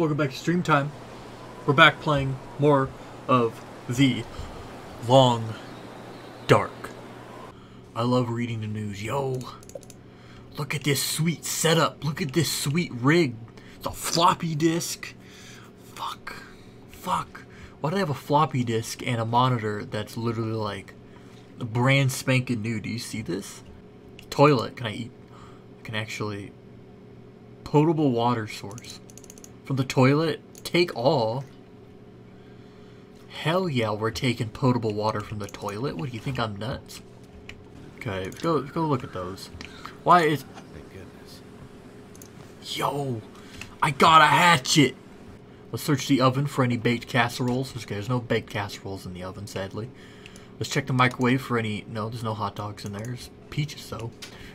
Welcome back to Stream Time. We're back playing more of the Long Dark. I love reading the news. Yo, look at this sweet setup. Look at this sweet rig. A floppy disk. Fuck. Fuck. Why do I have a floppy disk and a monitor that's literally like brand spanking new? Do you see this? Toilet. Can I eat? I can actually. Potable water source. From the toilet? Take all. Hell yeah, we're taking potable water from the toilet. What do you think? I'm nuts. Okay, go go look at those. Why is? Thank goodness. Yo, I got a hatchet. Let's search the oven for any baked casseroles. Okay, there's no baked casseroles in the oven, sadly. Let's check the microwave for any. No, there's no hot dogs in there. There's peaches though.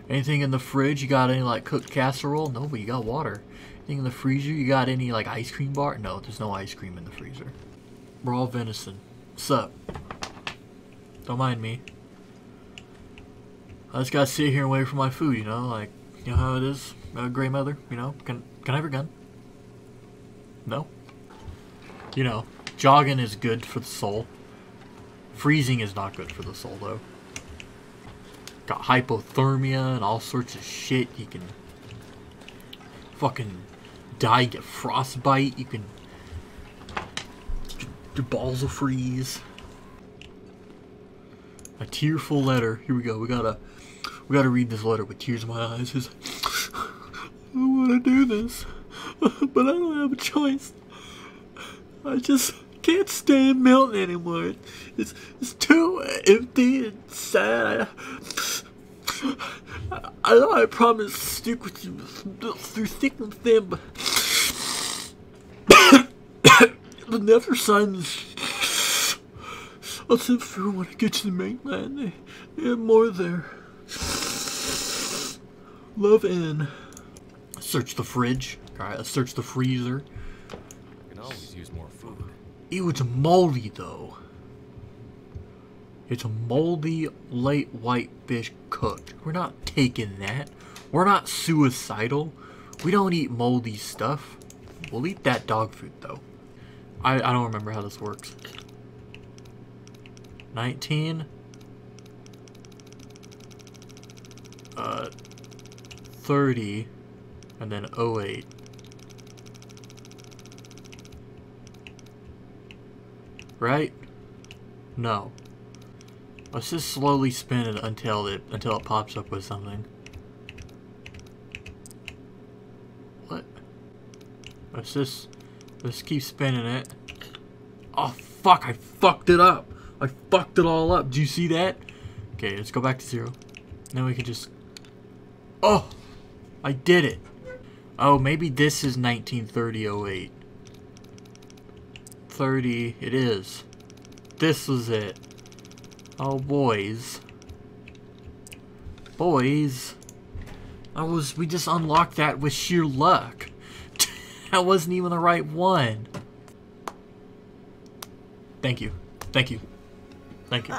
Anything in the fridge? You got any like cooked casserole? No, but you got water. Anything in the freezer? You got any like ice cream bar? No, there's no ice cream in the freezer. Raw venison. Sup? Don't mind me. I just gotta sit here and wait for my food, you know, like you know how it is, uh, Grey Mother. You know, can can I have a gun? No. You know, jogging is good for the soul. Freezing is not good for the soul, though. Got hypothermia and all sorts of shit. You can fucking die, get frostbite. You can, you your balls will freeze. A tearful letter. Here we go. We gotta, we gotta read this letter with tears in my eyes. It's, I want to do this, but I don't have a choice. I just can't stand Milton anymore. It's it's too empty and sad. I, I know I promised to stick with you through thick and thin, but but never sign this. I'll send through when I get to the mainland. They, they have more there. Love in. Search the fridge. Alright, let's search the freezer. I can always use more food. Ew, it's moldy though. It's a moldy, lake white fish cooked. We're not taking that. We're not suicidal. We don't eat moldy stuff. We'll eat that dog food though. I, I don't remember how this works. 19. Uh, 30. And then 08. Right? No. Let's just slowly spin it until it until it pops up with something. What? Let's just let's keep spinning it. Oh fuck! I fucked it up. I fucked it all up. Do you see that? Okay, let's go back to zero. Then we can just. Oh, I did it. Oh, maybe this is 1930 30, it is. This was it. Oh, boys. Boys. I was, we just unlocked that with sheer luck. That wasn't even the right one. Thank you. Thank you. Thank you.